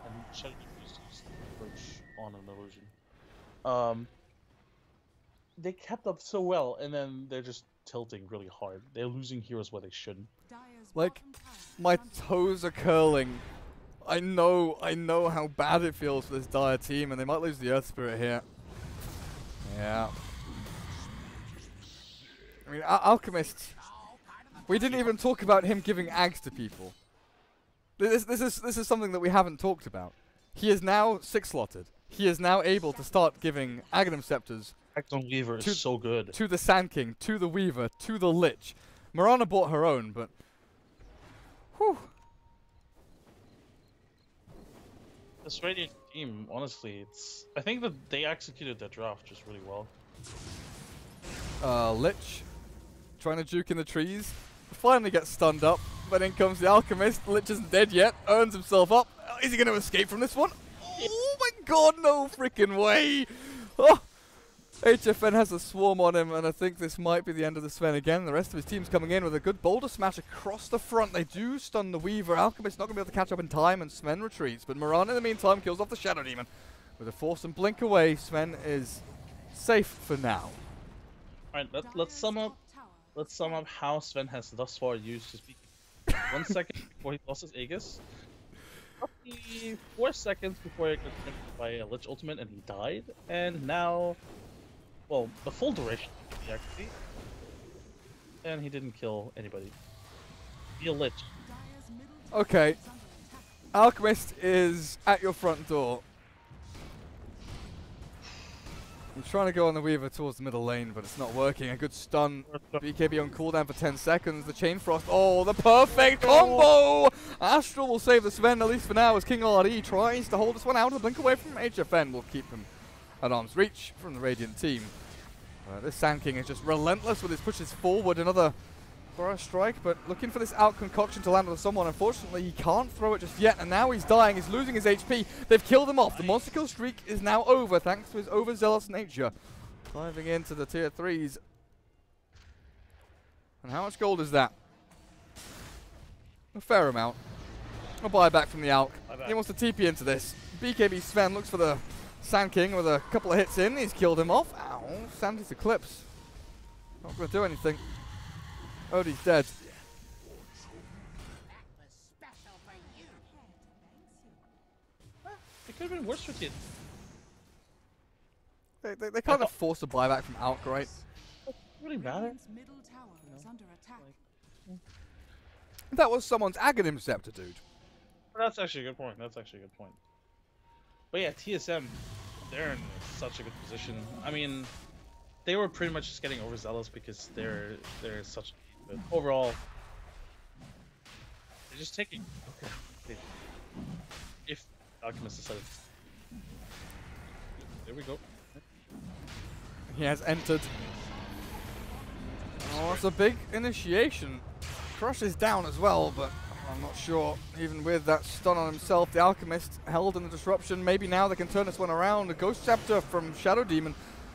And Shadow used to Verge on an illusion. Um they kept up so well and then they're just tilting really hard. They're losing heroes where they shouldn't. Like, my toes are curling. I know, I know how bad it feels for this Dire team, and they might lose the Earth Spirit here. Yeah. I mean, Al- Alchemist. We didn't even talk about him giving ags to people. This, this is this is something that we haven't talked about. He is now six slotted. He is now able to start giving Aghanim Scepters Acton Weaver is To- so good. to the Sand King, to the Weaver, to the Lich. Mirana bought her own, but. Whew. This Radiant team, honestly, it's. I think that they executed that draft just really well. Uh, Lich trying to juke in the trees. Finally gets stunned up, but in comes the Alchemist. Lich isn't dead yet. Earns himself up. Is he going to escape from this one? Oh my god, no freaking way! Oh. HFN has a swarm on him, and I think this might be the end of the Sven again. The rest of his team's coming in with a good boulder smash across the front. They do stun the Weaver. Alchemist not going to be able to catch up in time, and Sven retreats. But Moran, in the meantime, kills off the Shadow Demon. With a force and blink away, Sven is safe for now. Alright, let, let's sum up. Let's sum up how Sven has thus far used his beacon. (laughs) One second before he lost his Aegis. Roughly four seconds before he got hit by a Lich ultimate and he died. And now, well, the full duration actually. And he didn't kill anybody. Be a Lich. Dire's middle tower Okay, is under attack. Alchemist is at your front door. He's trying to go on the Weaver towards the middle lane, but it's not working. A good stun. BKB on cooldown for 10 seconds. The Chain Frost. Oh, the perfect combo! Astral will save the Sven, at least for now, as Kingao tries to hold this one out. A blink away from HFN will keep him at arm's reach from the Radiant team. Uh, this Sand King is just relentless with his pushes forward. Another Burst strike, but looking for this out concoction to land on someone. Unfortunately, he can't throw it just yet, and now he's dying. He's losing his HP. They've killed him off. The monster kill streak is now over, thanks to his overzealous nature. Diving into the tier threes. And how much gold is that? A fair amount. A buyback from the Alk. He wants to TP into this. BKB Sven looks for the Sand King with a couple of hits in. He's killed him off. Ow, Sandy's Eclipse. Not going to do anything. Odie's dead. It could have been worse for Kid. They, they, they kind of forced a buyback from Alk, right? Really matter. Radiant's middle tower is under attack. That was someone's Aghanim Scepter, dude. That's actually a good point. That's actually a good point. But yeah, TSM, they're in such a good position. I mean, they were pretty much just getting overzealous because they're they're such. But overall, they're just taking. Okay. If Alchemist decided. There we go. He has entered. Oh, it's a big initiation. Crush is down as well, but I'm not sure. Even with that stun on himself, the Alchemist held in the disruption. Maybe now they can turn this one around. A Ghost Scepter from Shadow Demon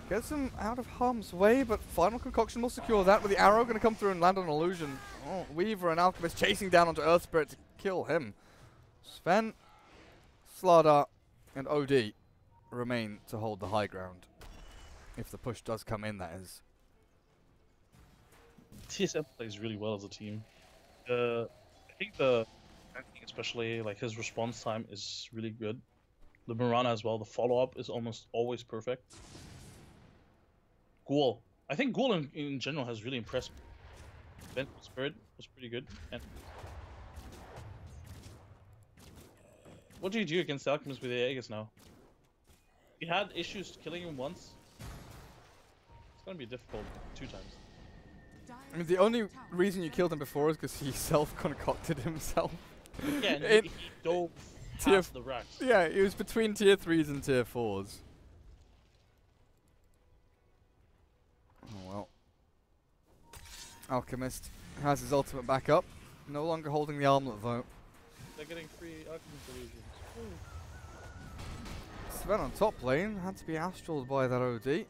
gets him out of harm's way, but Final Concoction will secure that with the arrow going to come through and land on Illusion. Oh, Weaver and Alchemist chasing down onto Earth Spirit to kill him. Sven, Slardar, and OD remain to hold the high ground. If the push does come in, that is. TSM plays really well as a team. Uh, I think the, especially like his response time is really good. The Mirana as well. The follow up is almost always perfect. Ghoul. I think Ghoul in, in general has really impressed me. Vengeful Spirit was pretty good. And what do you do against Alchemist with the Aegis now? He had issues killing him once. It's gonna be difficult two times. I mean, the only reason you killed him before is because he (laughs) self-concocted himself. Yeah, and he, (laughs) he dove tier, the racks. Yeah, it was between tier 3s and tier 4s. Alchemist has his ultimate back up. No longer holding the armlet though. They're getting free Alchemist illusions. Sven on top lane had to be astraled by that OD.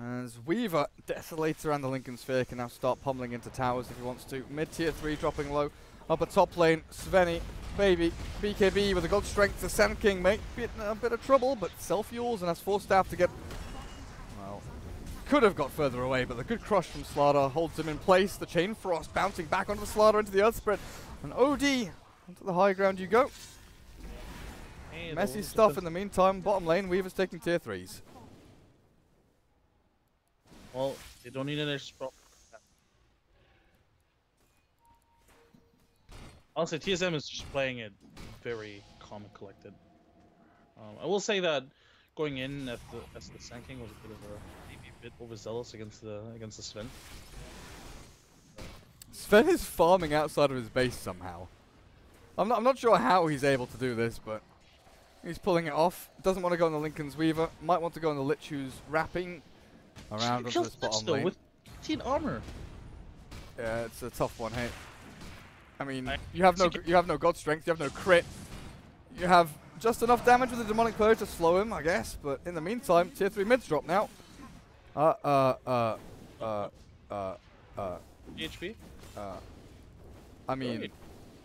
As Weaver, Desolator and the Linken Sphere can now start pummeling into towers if he wants to. Mid tier 3 dropping low. Upper top lane, Svenny, Baby, BKB with a gold strength. to Sand King mate. be in a bit of trouble, but self fuels and has Force Staff to get. Could have got further away, but the good crush from Slardar holds him in place. The Chain Frost bouncing back onto the Slardar into the Earth Spirit. And OD, onto the high ground you go. The Messy stuff in the meantime. Bottom lane, Weaver's taking tier 3s. Well, they don't need an extra. Honestly, TSM is just playing it very calm and collected. Um, I will say that going in at the as the Sand King was a bit of a bit overzealous against the against the Sven. Sven is farming outside of his base somehow. I'm not, I'm not sure how he's able to do this, but he's pulling it off. Doesn't want to go on the Linken's Weaver. Might want to go on the Lich who's wrapping around onto this bottom lane. with 18 armor. Yeah, it's a tough one, hey. I mean, I- you have no you have no god strength, you have no crit. You have just enough damage with the demonic purge to slow him, I guess. But in the meantime, tier three mids drop now. Uh uh uh uh uh uh PHP. uh. I mean, Right.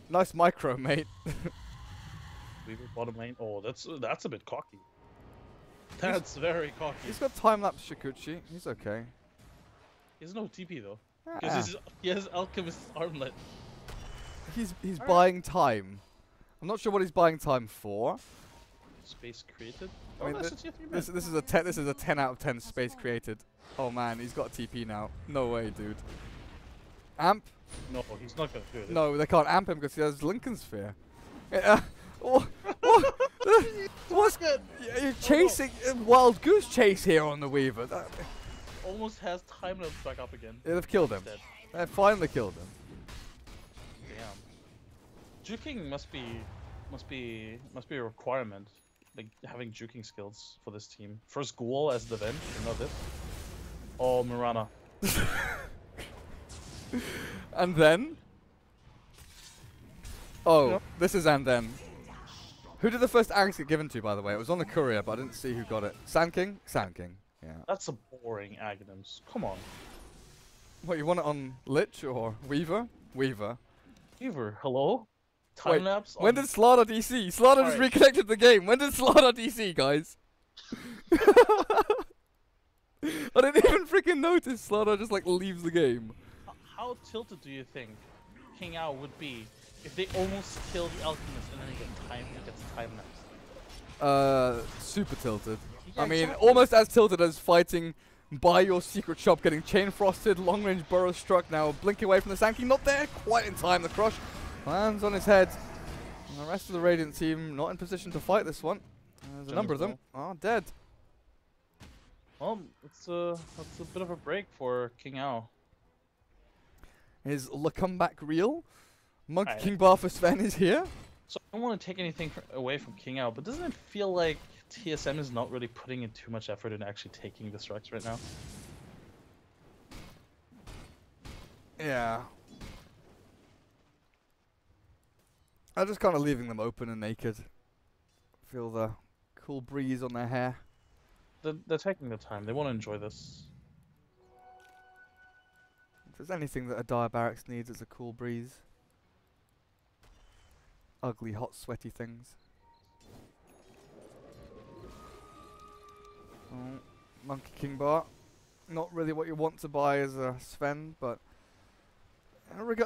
nice micro, mate. (laughs) Weaver bottom lane. Oh, that's that's a bit cocky. That's very cocky. He's got time lapse Shukuchi. He's okay. He has no TP though, because Ah, he has Alchemist's armlet. he's he's Alright. buying time. I'm not sure what he's buying time for. Space created. I Oh, mean, that's thi- a tier three This this is a ten this is a ten out of ten space created. Oh man, he's got a TP now. No way, dude. Amp? No, he's not gonna do it. No, they can't amp him because he has Linken Sphere. Yeah, eh, uh, oh, oh, (laughs) uh, What's good? You're oh, chasing a wild goose chase here on the Weaver. That, Almost has time lapse back up again. they've killed him. They finally killed him. Damn. Juking must be, must be, must be a requirement. Like having juking skills for this team. First Ghoul as the vent, you know this. Oh, Mirana. (laughs) And then. Oh, Yep. this is and then. Who did the first axe get given to, by the way? It was on the courier, but I didn't see who got it. Sand King? Sand King. Yeah. That's a boring Aghanims. Come on. What, you want it on Lich or Weaver? Weaver. Weaver, hello? Time Wait, lapse? When did Slardar DC? Slardar just reconnected the game. When did Slardar DC, guys? (laughs) I didn't even freaking notice Slardar just like leaves the game. How tilted do you think Kingao would be if they almost kill the Alchemist and then he gets time he gets time lapse? Uh, super tilted. Yeah, I mean, exactly. almost as tilted as fighting by your secret shop, getting chain frosted, long range burrow struck, now blinking away from the Sand King. Not there quite in time. The crush lands on his head. And the rest of the Radiant team not in position to fight this one. There's a number of them are dead. Well, it's a it's a bit of a break for Kingao. Is the comeback real? Monkey King Bar for Sven is here. So I don't want to take anything away from Kingao, but doesn't it feel like TSM is not really putting in too much effort in actually taking the strikes right now? Yeah. I'm just kind of leaving them open and naked. Feel the cool breeze on their hair. They're, they're taking their time. They want to enjoy this. If there's anything that a dire barracks needs, it's a cool breeze. Ugly, hot, sweaty things. Oh, Monkey King Bar. Not really what you want to buy as a Sven, but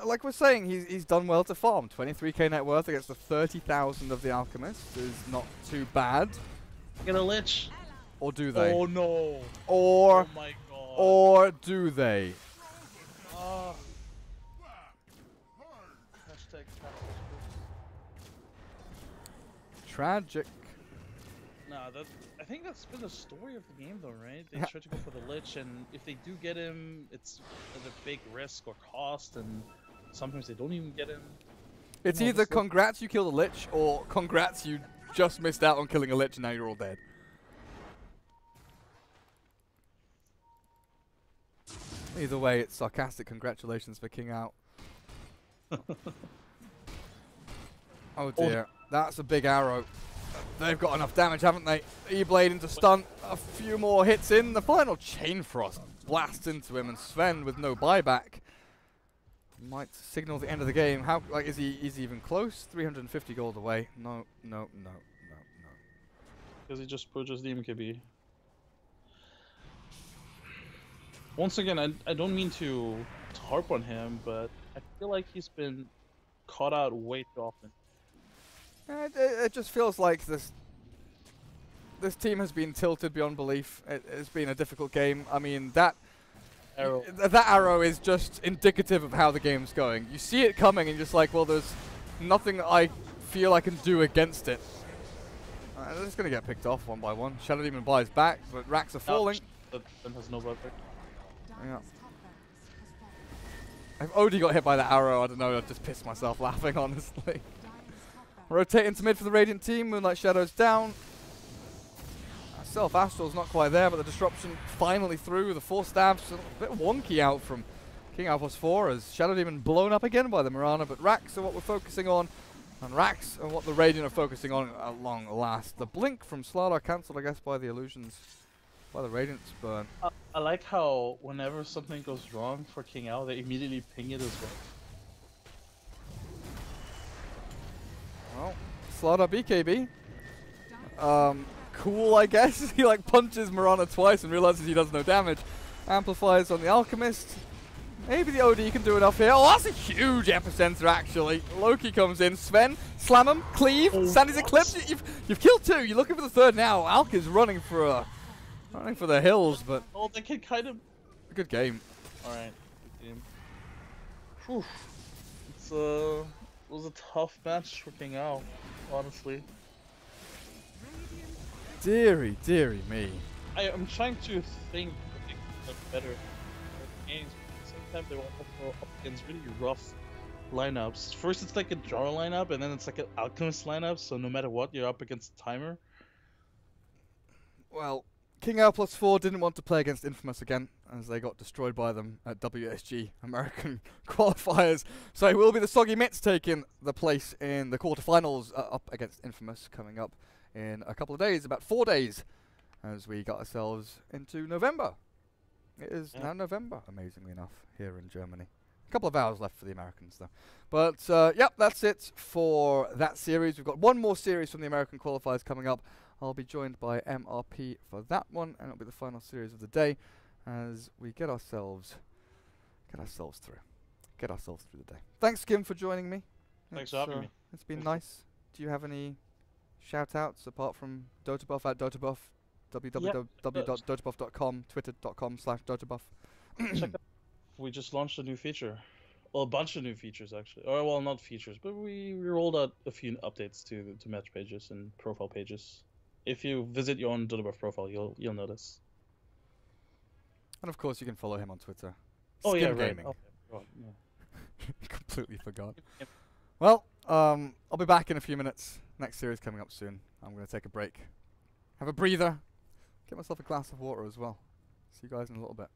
like we're saying, he's he's done well to farm. 23k net worth against the 30,000 of the Alchemist is not too bad. Get a lich. Or do they? Oh no. Or oh my god. or do they? Tragic. Nah, that I think that's been the story of the game, though, right? They try to go for the lich, and if they do get him, it's at a big risk or cost, and sometimes they don't even get him. It's No, either congrats you killed a lich or congrats you just missed out on killing a lich and now you're all dead. Either way, it's sarcastic congratulations for Kingao. (laughs) oh dear, oh. that's a big arrow. They've got enough damage, haven't they? E-Blade into stun, a few more hits in. The final Chain Frost blasts into him and Sven with no buyback might signal the end of the game. How like is he is he even close? 350 gold away. No, no, no, no, no. Because he just purchased the MKB. Once again, I, I don't mean to, to harp on him, but I feel like he's been caught out way too often. Uh, It, it, it just feels like this this team has been tilted beyond belief. It, it's been a difficult game. I mean that Arrow. th- that arrow is just indicative of how the game's going. You see it coming and you're just like, well, there's nothing I feel I can do against it. Uh, they're just gonna get picked off one by one. Shadow Demon buys back, but racks are falling. Then has no buffer. Yeah. Dire's top barracks has fallen. If Odie got hit by that arrow, I don't know, I'd just piss myself laughing, (laughs) honestly. Rotate into mid for the Radiant team. Moonlight Shadow's down. Uh, Self Astral's not quite there, but the disruption finally through. The four stabs a bit wonky out from King Alphas 4 as Shadow Demon blown up again by the Mirana, but Racks are what we're focusing on. And Racks are what the Radiant are focusing on at long last. The blink from Slardar cancelled, I guess, by the illusions. By the Radiant's burn. I, I like how whenever something goes wrong for Kingao, they immediately ping it as well. Well, Slardar BKB. Um, cool, I guess. (laughs) he like punches Mirana twice and realizes he does no damage. Amplifies on the Alchemist. Maybe the OD can do enough here. Oh, that's a huge epicenter, actually. Loki comes in. Sven, slam him, cleave. Oh, Sandy's what? Eclipse. You've, you've killed two. You're looking for the third now. Alk is running for a, running for the hills, but Oh, they can kind of. a good game. Alright, good game. Whew. It's uh, it was a tough match for Kingao, honestly. Deary, deary me. I, I'm trying to think of things that are better games, but at the same time, they will also up against really rough lineups. First, it's like a Jar lineup, and then it's like an Alchemist lineup, so no matter what, you're up against the Timer. Well, Kingao plus four didn't want to play against Infamous again, as they got destroyed by them at WSG American (laughs) qualifiers. So it will be the Soggy Mitts taking the place in the quarterfinals uh, up against Infamous coming up in a couple of days, about four days, as we got ourselves into November. It is Yeah. now November, amazingly enough, here in Germany. A couple of hours left for the Americans, though. But uh, yep, that's it for that series. We've got one more series from the American qualifiers coming up. I'll be joined by MRP for that one, and it'll be the final series of the day as we get ourselves get ourselves through, get ourselves through the day. Thanks, Kim, for joining me. Thanks It's, for having uh, me. It's been nice. Do you have any shout outs apart from Dotabuff at Dotabuff, www.dotabuff.com, twitter.com slash Dotabuff? We just launched a new feature. Well, a bunch of new features actually. Or well, not features, but we, we rolled out a few updates to to match pages and profile pages. If you visit your own Dotabuff profile, you'll you'll notice. And of course, you can follow him on Twitter. Oh yeah, Skim right. Gaming. Oh, yeah. (laughs) Completely forgot. Well, um, I'll be back in a few minutes. Next series coming up soon. I'm going to take a break, have a breather, get myself a glass of water as well. See you guys in a little bit.